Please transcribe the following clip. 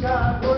God.